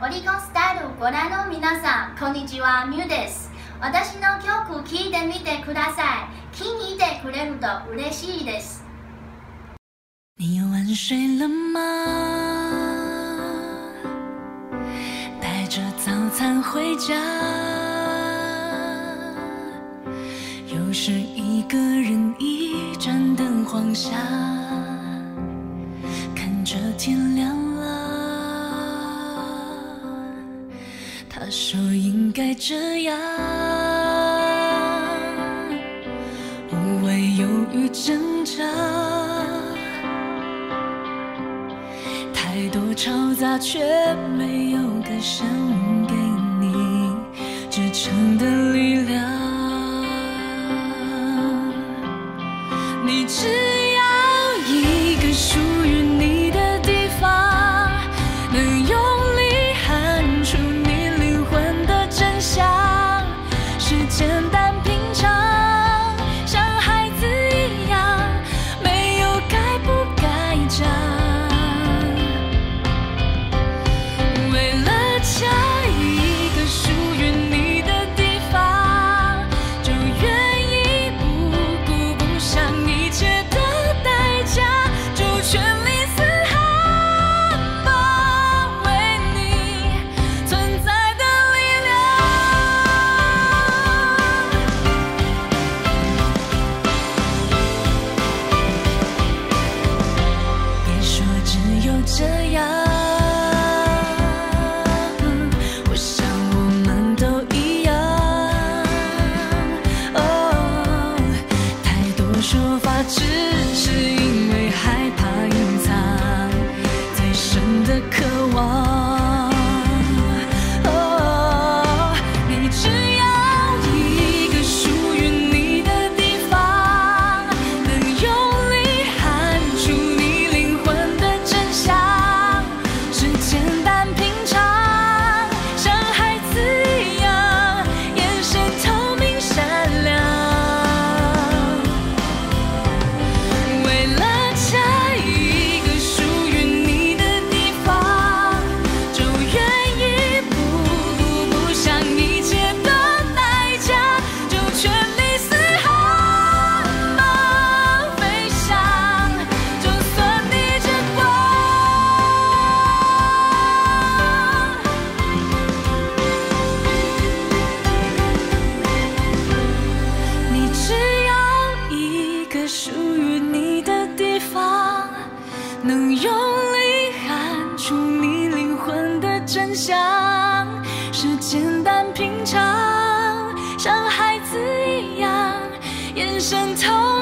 オリコンスタイルをご覧の皆さん、こんにちは、ミュです。私の曲聴いてみてください。気に入ってくれると嬉しいです。你又晚睡了吗？带着早餐回家，又是一个人一盏灯晃下，看着天亮他说应该这样。无谓犹豫挣扎，太多嘈杂，却没有歌声给你支撑的力量。 멈춘다. 这样。我想我们都一样。哦太多说法只是真相，是简单平常，像孩子一样，眼神透。